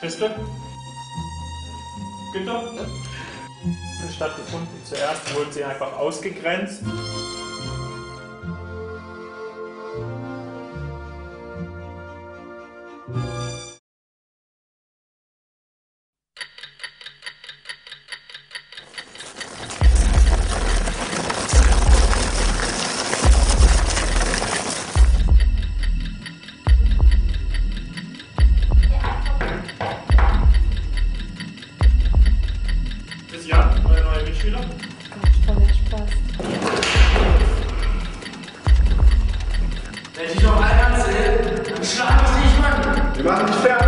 Christel? Günther? Ist stattgefunden. Zuerst wurde sie einfach ausgegrenzt. Neuer Mitschüler? Voller Spaß. Wenn ich noch einen ansehe, dann schlag ich dich, Mann. Wir machen dich fertig.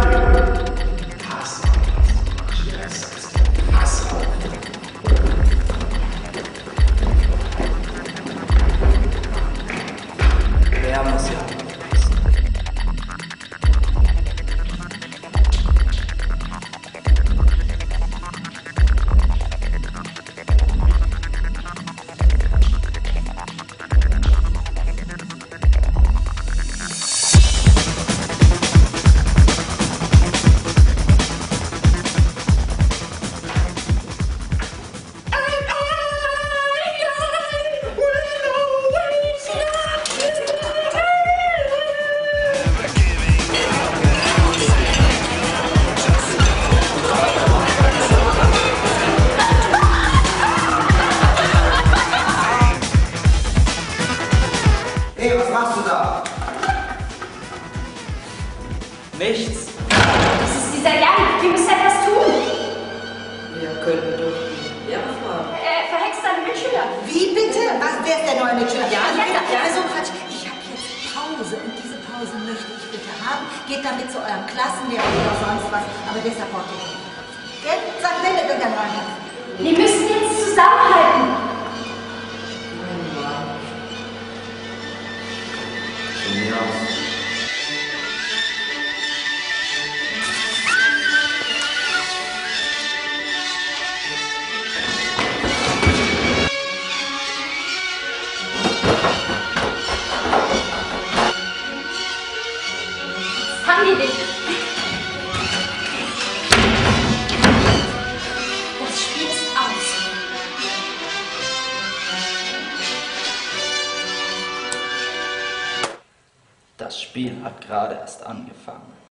Nichts. Das ist dieser Jan. Wir müssen etwas tun. Wir könnten doch ja fragen. Er verhext seine Mitschüler. Wie bitte? Was, wer ist der neue Mitschüler? Ja, also, ja, bitte, ja. also Quatsch. Ich habe jetzt Pause und diese Pause möchte ich bitte haben. Geht damit zu eurem Klassenlehrer oder sonst was, aber deshalb braucht ihr nicht. Gell? Sag bitte, bitte, Neunter. Wir müssen jetzt zusammenhalten. Haben wir dich. Das Spiel ist aus. Das Spiel hat gerade erst angefangen.